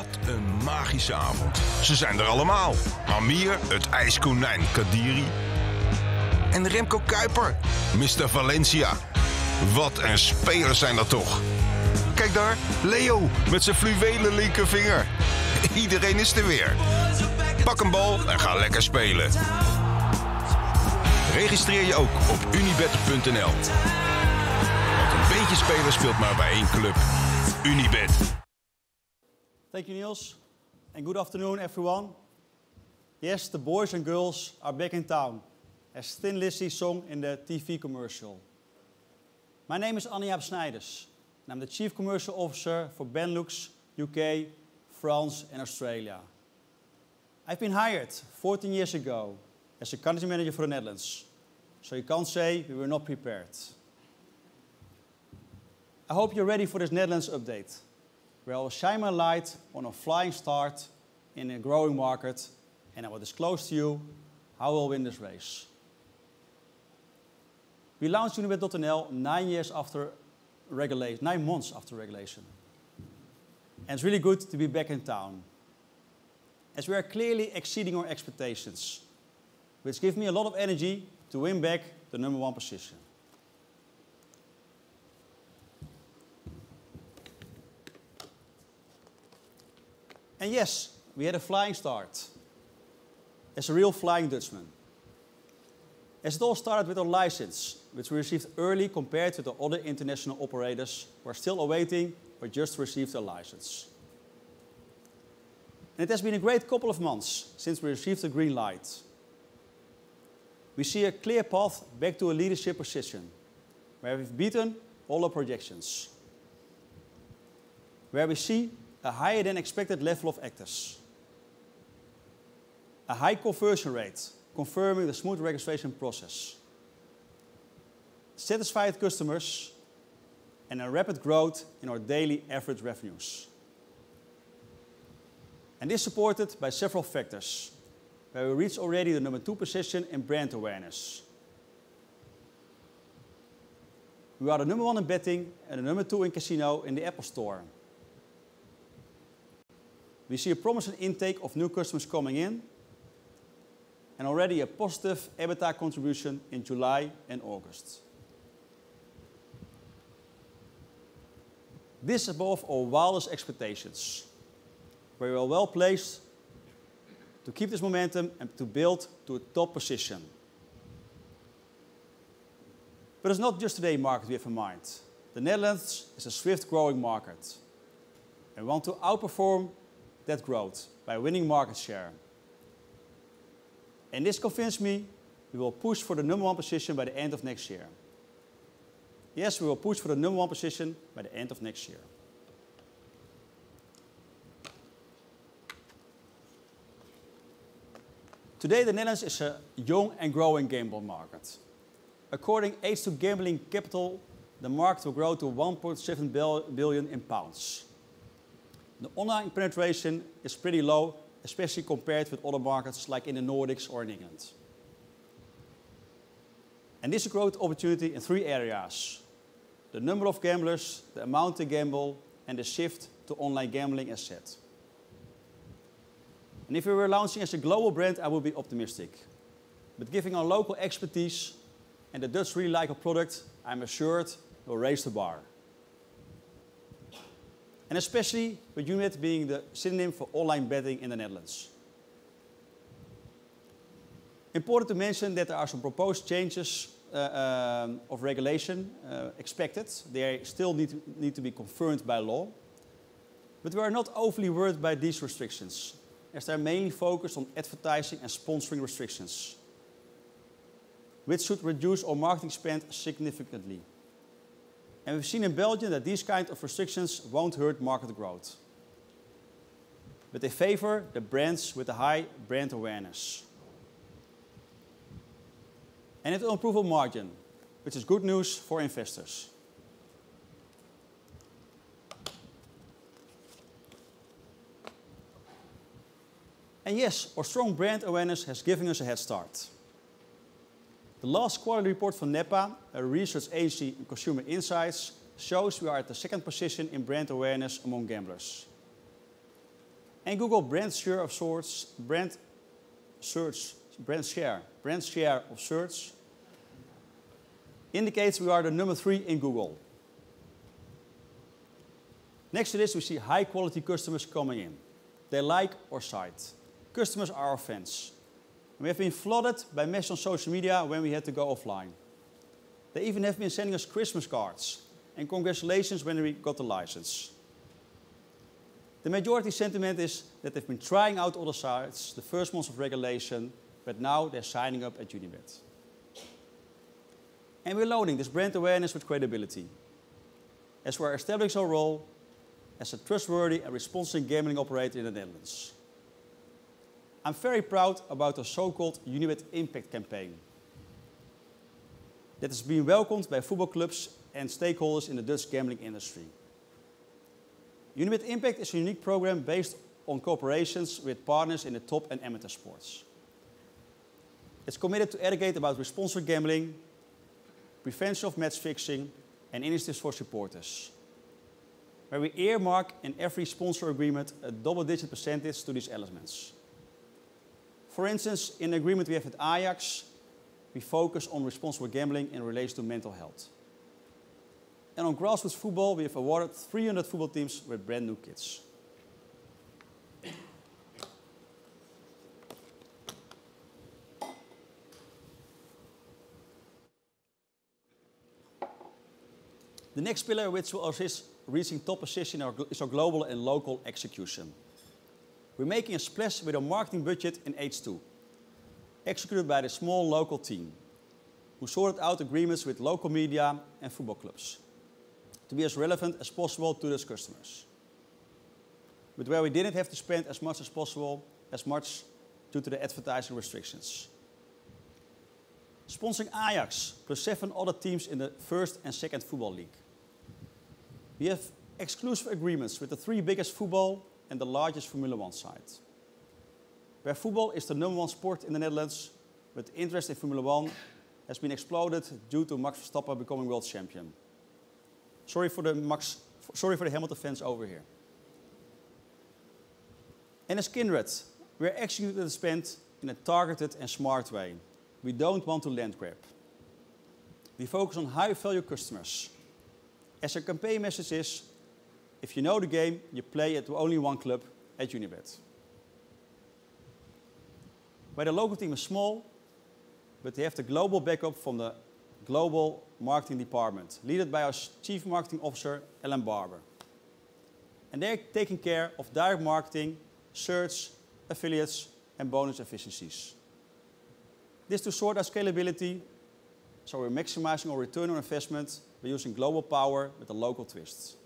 Wat een magische avond. Ze zijn er allemaal. Amir, het ijskonijn Kadiri. En Remco Kuiper, Mr. Valencia. Wat een spelers zijn dat toch. Kijk daar, Leo met zijn fluwelen linkervinger. Iedereen is er weer. Pak een bal en ga lekker spelen. Registreer je ook op unibet.nl. Want een beetje spelen speelt maar bij één club. Unibet. Thank you, Niels. And good afternoon, everyone. Yes, the boys and girls are back in town, as Thin Lizzy song in the TV commercial. My name is Anja Snijders, and I'm the Chief Commercial Officer for Benelux, UK, France, and Australia. I've been hired 14 years ago as a country manager for the Netherlands, so you can't say we were not prepared. I hope you're ready for this Netherlands update where I will shine my light on a flying start in a growing market, and I will disclose to you how we'll win this race. We launched Unibet.nl nine years after regulation, nine months after regulation. And it's really good to be back in town, as we are clearly exceeding our expectations, which give me a lot of energy to win back the number one position. And yes, we had a flying start as a real Flying Dutchman. As it all started with our license, which we received early compared to the other international operators who are still awaiting or just received their license. And it has been a great couple of months since we received the green light. We see a clear path back to a leadership position where we've beaten all our projections, where we see a higher than expected level of actors, a high conversion rate, confirming the smooth registration process, satisfied customers, and a rapid growth in our daily average revenues. And this is supported by several factors, where we reached already the number two position in brand awareness. We are the number one in betting and the number two in casino in the Apple Store. We see a promising intake of new customers coming in and already a positive EBITDA contribution in July and August. This above our wildest expectations, we are well placed to keep this momentum and to build to a top position. But it's not just today market we have in mind. The Netherlands is a swift growing market. And we want to outperform that growth by winning market share. And this convinced me we will push for the number one position by the end of next year. Yes, we will push for the number one position by the end of next year. Today, the Netherlands is a young and growing gambling market. According to H2 Gambling Capital, the market will grow to 1.7 billion in pounds. The online penetration is pretty low, especially compared with other markets like in the Nordics or in England. And this is a growth opportunity in three areas: the number of gamblers, the amount they gamble, and the shift to online gambling as said. And if we were launching as a global brand, I would be optimistic. But given our local expertise and the Dutch really like our product, I'm assured we'll raise the bar. And especially with Unibet being the synonym for online betting in the Netherlands. Important to mention that there are some proposed changes uh, um, of regulation uh, expected. They still need to, need to be confirmed by law. But we are not overly worried by these restrictions, as they are mainly focused on advertising and sponsoring restrictions, which should reduce our marketing spend significantly. And we've seen in Belgium that these kind of restrictions won't hurt market growth. But they favor the brands with a high brand awareness. And it will improve our margin, which is good news for investors. And yes, our strong brand awareness has given us a head start. The last quarterly report from NEPA, a research agency in consumer insights, shows we are at the second position in brand awareness among gamblers. And Google brand share of sorts, brand search, brand share, brand share of search indicates we are the number three in Google. Next to this, we see high quality customers coming in. They like our site. Customers are our fans. We have been flooded by messages on social media when we had to go offline. They even have been sending us Christmas cards and congratulations when we got the license. The majority sentiment is that they've been trying out other sites the first months of regulation, but now they're signing up at Unibet. And we're loading this brand awareness with credibility, as we're establishing our role as a trustworthy and responsible gambling operator in the Netherlands. I'm very proud about the so-called Unibet Impact campaign that is being welcomed by football clubs and stakeholders in the Dutch gambling industry. Unibet Impact is a unique program based on cooperations with partners in the top and amateur sports. It's committed to educate about responsible gambling, prevention of match fixing, and initiatives for supporters, where we earmark in every sponsor agreement a double-digit percentage to these elements. For instance, in the agreement we have with Ajax, we focus on responsible gambling in relation to mental health. And on grassroots football, we have awarded 300 football teams with brand new kits. The next pillar which will assist reaching top position is our global and local execution. We're making a splash with a marketing budget in H2, executed by the small local team, who sorted out agreements with local media and football clubs to be as relevant as possible to those customers. But where we didn't have to spend as much as possible, as much due to the advertising restrictions. Sponsoring Ajax plus seven other teams in the first and second football league. We have exclusive agreements with the three biggest football and the largest Formula One site. Where football is the number one sport in the Netherlands, but interest in Formula One has been exploded due to Max Verstappen becoming world champion. Sorry for the Max, sorry for the Hamilton fans over here. And as Kindred, we're executing the spend in a targeted and smart way. We don't want to land grab. We focus on high value customers. As our campaign message is, if you know the game, you play at only one club at Unibet. Where the local team is small, but they have the global backup from the global marketing department, led by our Chief Marketing Officer, Ellen Barber. And they're taking care of direct marketing, search, affiliates, and bonus efficiencies. This to sort our scalability, so we're maximizing our return on investment by using global power with a local twist.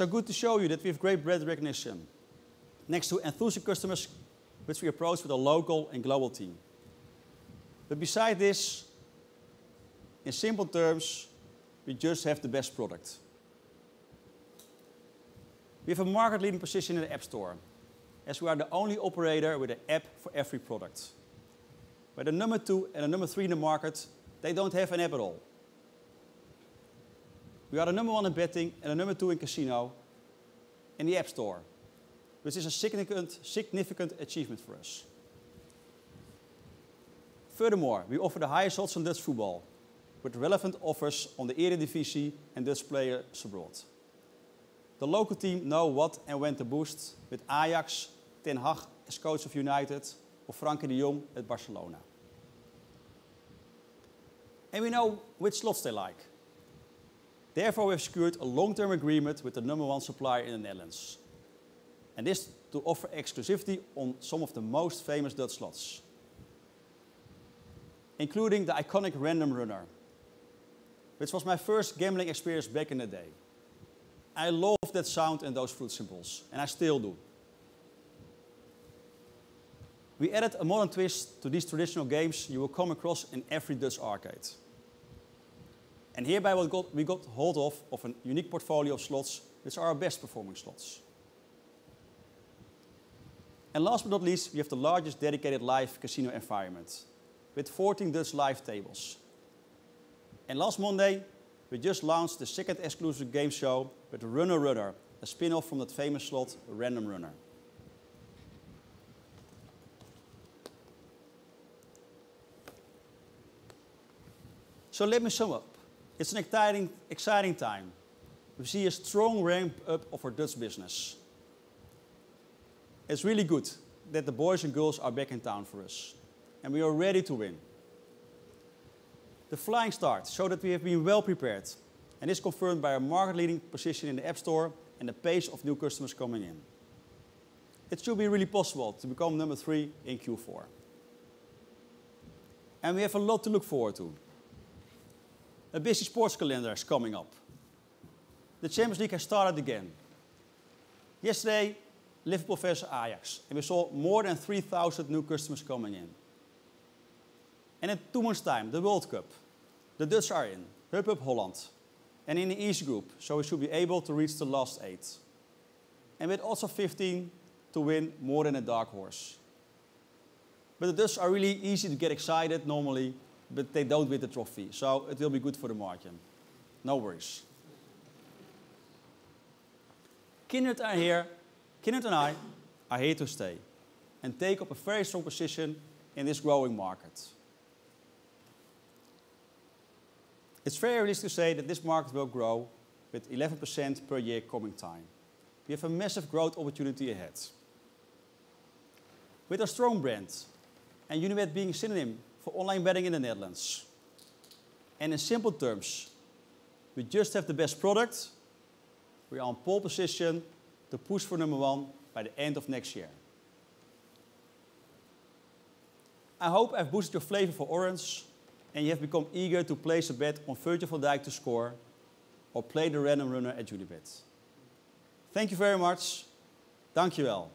So good to show you that we have great brand recognition. Next to enthusiastic customers which we approach with a local and global team. But beside this, in simple terms, we just have the best product. We have a market leading position in the App Store, as we are the only operator with an app for every product. Where the number two and the number three in the market, they don't have an app at all. We are the number one in betting and the number two in casino in the App Store which is a significant, significant achievement for us. Furthermore, we offer the highest odds on Dutch football, with relevant offers on the Eredivisie and Dutch players abroad. The local team know what and when to boost with Ajax, Ten Hag as coach of United, or Frenkie de Jong at Barcelona. And we know which slots they like. Therefore, we've secured a long-term agreement with the number one supplier in the Netherlands, and this to offer exclusivity on some of the most famous Dutch slots, including the iconic Random Runner, which was my first gambling experience back in the day. I love that sound and those fruit symbols, and I still do. We added a modern twist to these traditional games you will come across in every Dutch arcade. And hereby we got, we got hold of, of a unique portfolio of slots, which are our best performing slots. And last but not least, we have the largest dedicated live casino environment with 14 Dutch live tables. And last Monday, we just launched the second exclusive game show with Runner Runner, a spin-off from that famous slot, Random Runner. So let me sum up. It's an exciting, exciting time. We see a strong ramp up of our Dutch business. It's really good that the boys and girls are back in town for us, and we are ready to win. The flying start showed that we have been well prepared, and is confirmed by our market-leading position in the App Store and the pace of new customers coming in. It should be really possible to become number three in Q4. And we have a lot to look forward to. A busy sports calendar is coming up. The Champions League has started again. Yesterday, Liverpool versus Ajax, and we saw more than 3,000 new customers coming in. And in two months' time, the World Cup. The Dutch are in, Hup Holland, and in the East group, so we should be able to reach the last eight. And with also 15 to win more than a dark horse. But the Dutch are really easy to get excited normally, but they don't win the trophy, so it will be good for the margin. No worries. Kindred are here, Kindred and I are here to stay and take up a very strong position in this growing market. It's very realistic to say that this market will grow with 11% per year coming time. We have a massive growth opportunity ahead. With a strong brand and Unibet being a synonym for online betting in the Netherlands. And in simple terms, we just have the best product. We are on pole position to push for number one by the end of next year. I hope I've boosted your flavor for Orange and you have become eager to place a bet on Virgil van Dijk to score or play the random runner at Unibet. Thank you very much. Dankjewel.